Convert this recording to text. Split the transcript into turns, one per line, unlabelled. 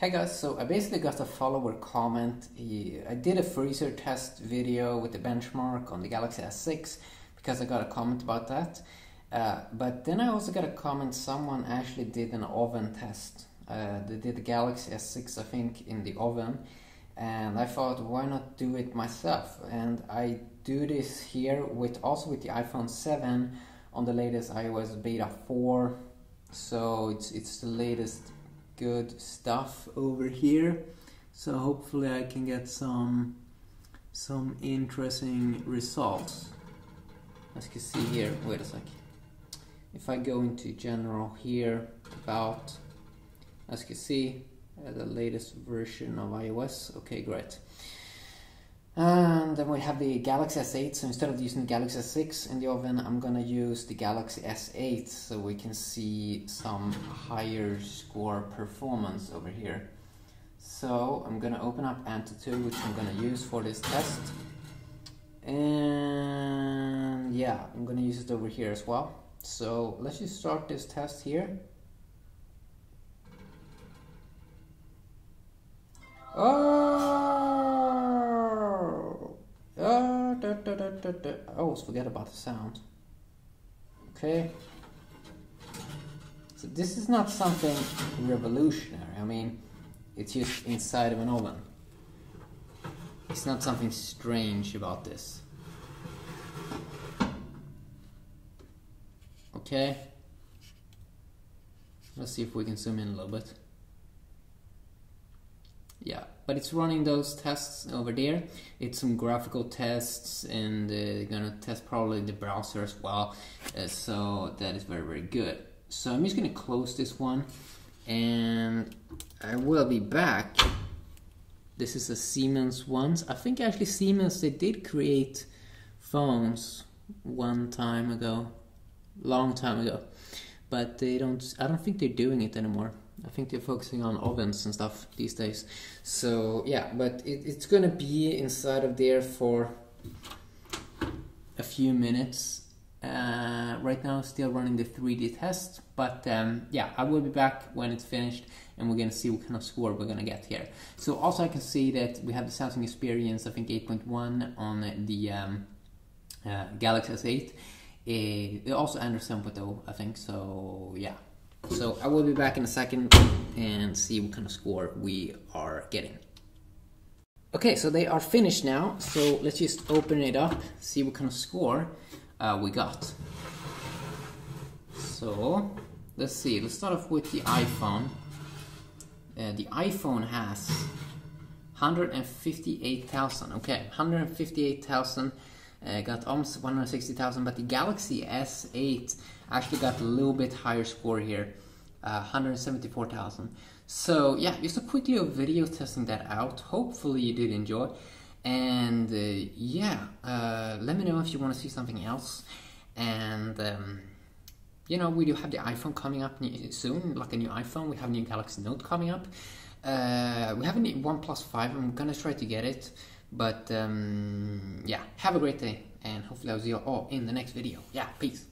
Hey guys, so I basically got a follower comment. I did a freezer test video with the benchmark on the Galaxy S6 because I got a comment about that. Uh, but then I also got a comment someone actually did an oven test. Uh, they did the Galaxy S6 I think in the oven and I thought why not do it myself and I do this here with also with the iPhone 7 on the latest iOS beta 4 so it's it's the latest good stuff over here. So hopefully I can get some some interesting results. As you can see here wait a sec. If I go into general here about as you can see uh, the latest version of iOS. Okay great then we have the Galaxy S8 so instead of using Galaxy S6 in the oven I'm gonna use the Galaxy S8 so we can see some higher score performance over here. So I'm gonna open up Antutu which I'm gonna use for this test. And yeah I'm gonna use it over here as well. So let's just start this test here. Oh, Oh, I always forget about the sound. Okay. So this is not something revolutionary. I mean, it's just inside of an oven. It's not something strange about this. Okay. Let's see if we can zoom in a little bit yeah but it's running those tests over there. It's some graphical tests and uh, they're gonna test probably the browser as well uh, so that is very very good. So I'm just gonna close this one and I will be back. This is a Siemens ones. I think actually Siemens they did create phones one time ago long time ago but they don't I don't think they're doing it anymore I think they're focusing on ovens and stuff these days. So yeah, but it, it's gonna be inside of there for a few minutes. Uh, right now, still running the 3D test, but um, yeah, I will be back when it's finished, and we're gonna see what kind of score we're gonna get here. So also, I can see that we have the Samsung Experience, I think 8.1 on the um, uh, Galaxy S8. Uh, also Android 7.0, I think. So yeah. So I will be back in a second and see what kind of score we are getting. Okay, so they are finished now. So let's just open it up, see what kind of score uh, we got. So let's see. Let's start off with the iPhone. Uh, the iPhone has 158,000. Okay, 158,000 uh, got almost 160,000, but the Galaxy S8 actually got a little bit higher score here, uh, 174,000. So yeah, just a quick little video testing that out. Hopefully you did enjoy. And uh, yeah, uh, let me know if you want to see something else. And um, you know, we do have the iPhone coming up soon, like a new iPhone. We have a new Galaxy Note coming up. Uh, we have a new OnePlus 5. I'm gonna try to get it. But um, yeah, have a great day, and hopefully I'll see you all in the next video. Yeah, peace.